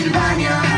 Transilvania